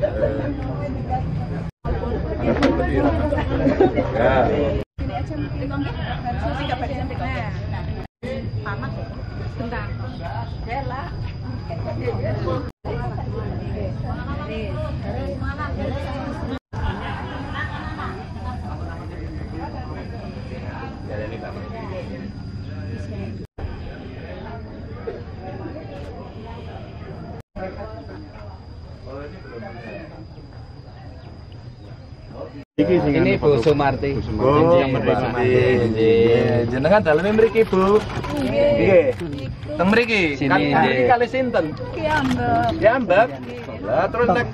Ya. Ini Bu Sumarti. Bu, Sumarti. Nggih, jenengan daleme mriki, Bu. Nggih. Teng mriki. Kan mriki kali sinten? Kiambek. Lah terus nek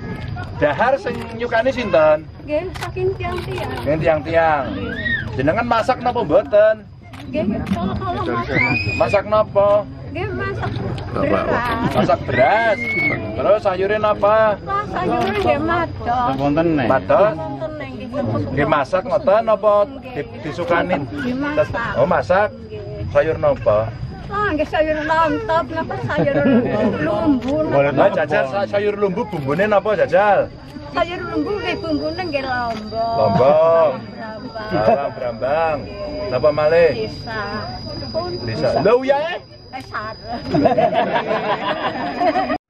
dahar sing nyukani sinten? Nggih, saking tiang-tiang. Nggih tiang-tiang. Jenengan masak napa mboten? Nggih, kalau masak. Masak napa? Nggih, masak beras. Masak beras. Terus sayurin apa? Sayurnya nggih mados. Wonten nek. Pados. Wonten neng nggih lembut. Nggih masak ngoten apa di- disukani? Dimasak. Oh, masak. Sayur napa? Nggih sayur lontop, napa sayur lumbu. Lah jajal sa- sayur lumbu bumbune napa jajal? Sayur lumbu nggih bumbune nggih lombok. Lombok. Brambang. Brambang. Napa malih? Desa. Ya eh? Eh, sareng.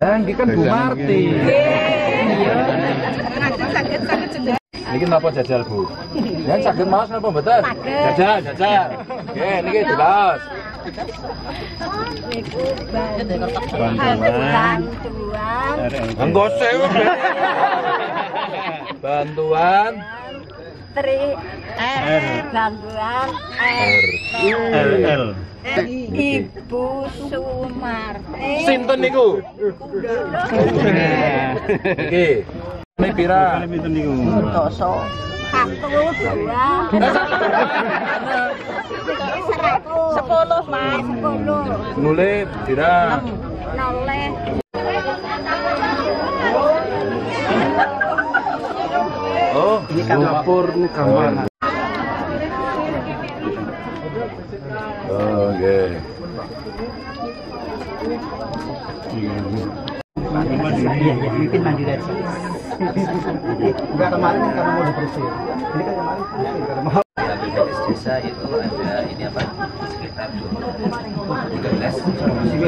Lah iki kan Bu Marti. Niki napa jajal, Bu? Yang saged maos napa mboten? Jajal, jajal. Nggih, niki dilaos. Niku bantuan. Bantuan. Bantuan Tri R bantuan R LL. Ibu Sumarti sinten niku? Niki. Ini pira? Satu dua sepuluh mas sepuluh Mulai pira? noleh Oh, dapur nih kamar. Oh, nggih. Mungkin mandiri aja. Enggak kemarin kan karena mau dibersih. Ini kan kemarin karena mau Dari BPS desa itu ada ini apa sekitar 13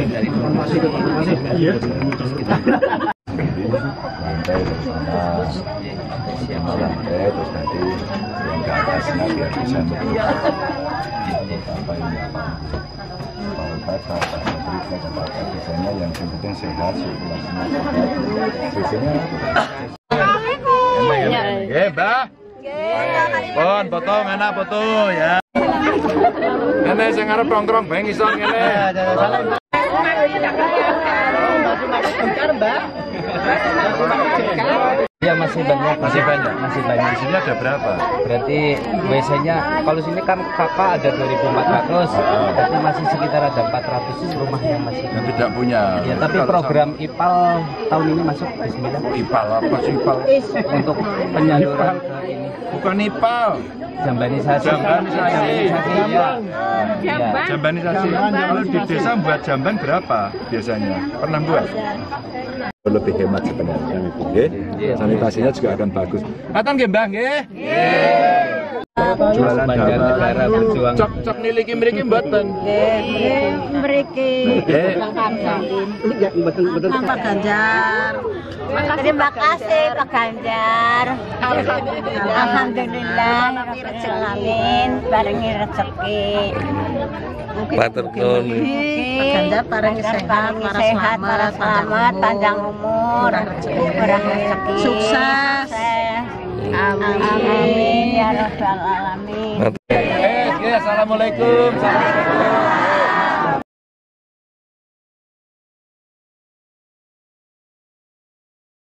dari masih ke masih. Iya. Lantai terus panas. Lantai terus nanti yang ke atasnya biar bisa berbuka. Apa ini apa? Mau kata, apa apa desainnya yang penting sehat, sirkulasinya. Biasanya Eh, Mbak. Pon, foto ya. Ini sing ngarep nongkrong bae ngisor ngene. Ya masih banyak, Masih banyak. masih banyak. Di sini ada berapa? Berarti WC-nya kalau sini kan kakak ada 2400, berarti masih sekitar ada 400 rumah yang masih. Yang tidak punya. Ya, tapi Kalau program IPAL tahun ini masuk Bismillah ipal apa sih ipal? untuk penyaluran ke ini Bukan ipal. jambanisasi. Jambanisasi. ya. Ya. Jambanisasi. Kalau di desa buat jamban berapa biasanya? Pernah buat? Lebih hemat sebenarnya itu, nggih. Sanitasinya juga akan bagus. Katon nggih, Mbah, nggih? Jualan Sepanjang negara berjuang. Cok cok niliki mriki mboten. Mriki Nggih. Pak Ganjar terima kasih Pak Ganjar Alhamdulillah Rabbil Alamin barengi rezeki Matur nuwun. Pak Ganjar sehat, para selamat, selamat, panjang umur, rezeki, sukses. Amin. Amin ya Rabbal Alamin. Eh, assalamualaikum. Salam